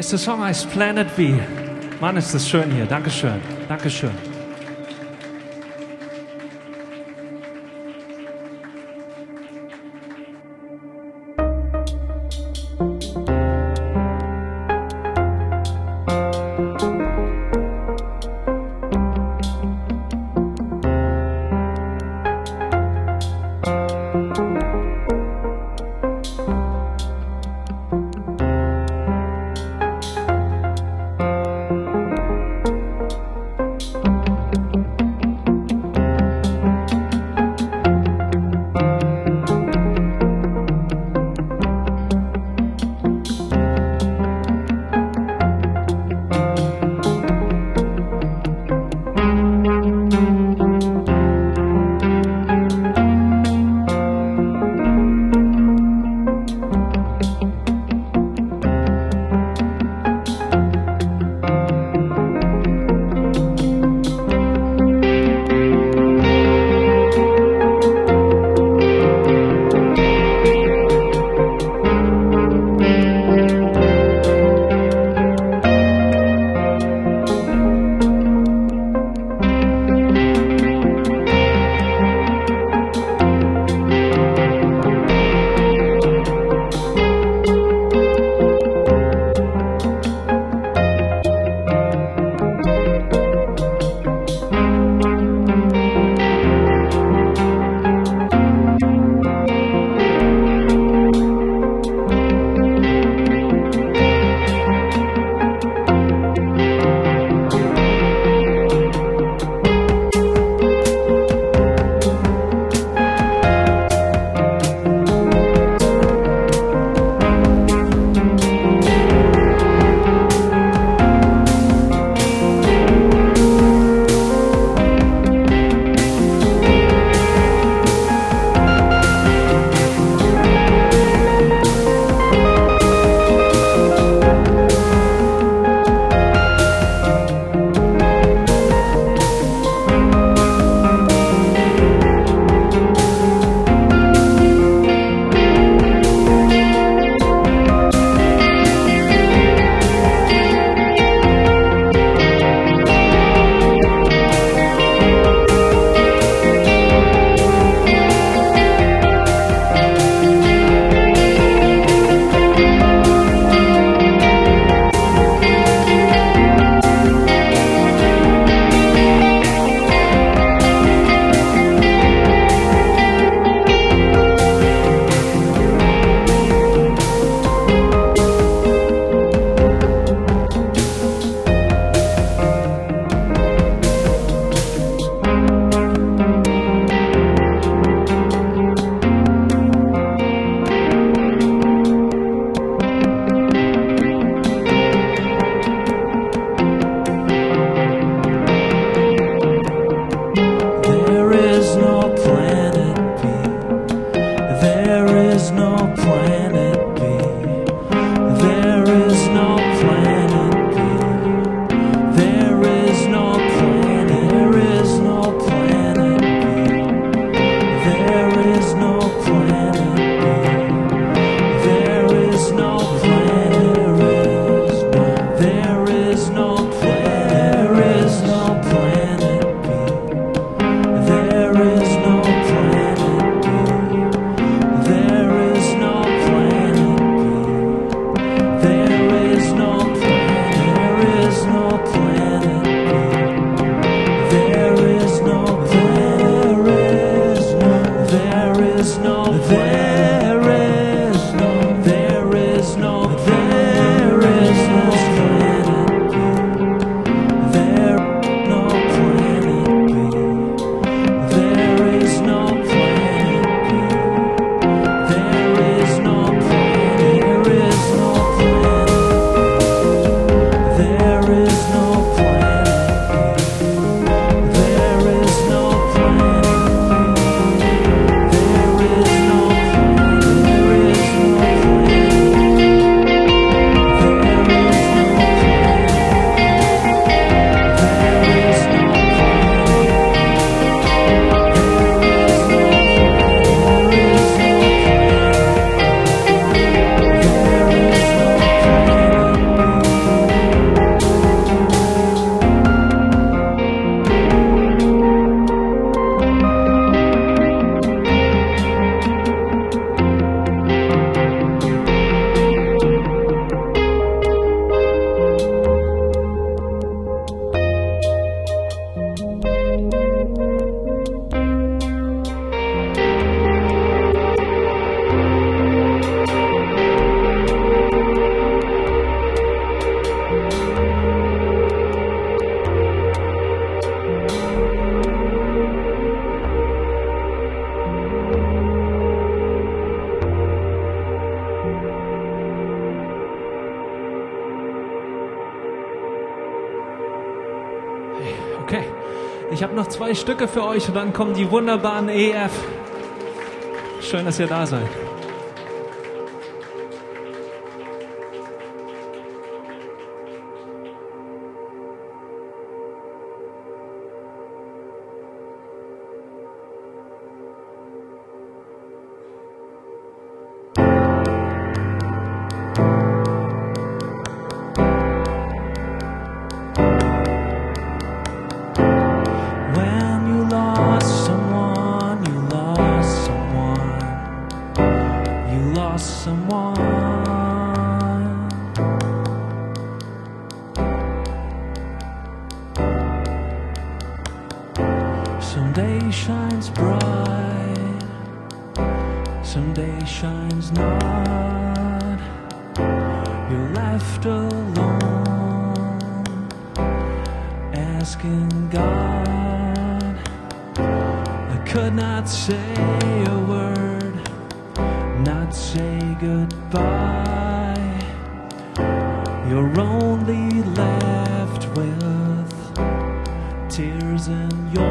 nächste Song heißt Planet V. Mann, ist das schön hier. Dankeschön. Dankeschön. Zwei Stücke für euch und dann kommen die wunderbaren EF. Schön, dass ihr da seid. Some day shines bright, someday shines not. You're left alone asking God. I could not say a word, not say goodbye. You're only left with tears in your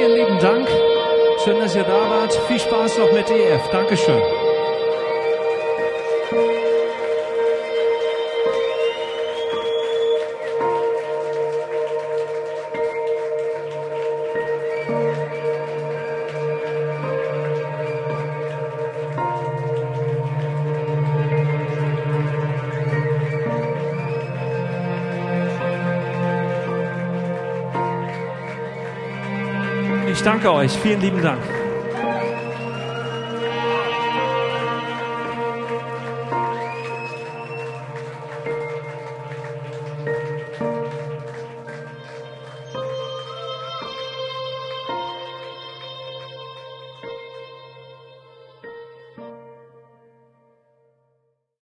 Vielen lieben Dank. Schön, dass ihr da wart. Viel Spaß noch mit EF. Dankeschön. Danke euch. Vielen lieben Dank.